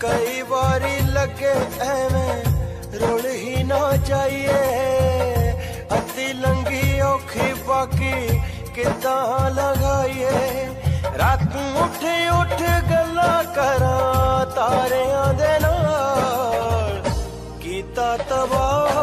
ਕਈ ਵਾਰੀ ਲੱਗੇ ਐਵੇਂ ਰੁਲ ਹੀ ਨਾ ਜਾਈਏ। ਅੱਧੀ ਲੰਗੀ ਔਖੀ ਬਾਕੀ ਕਿਦਾਂ ਲਗਾਈਏ? ਰਾਤ ਨੂੰ ਉੱਠ ਉੱਠ ਗੱਲਾਂ ਕਰਾਂ ਤਾਰਿਆਂ ਦੇ ਨਾਲ। ਕੀਤਾ ਤਬਾਹ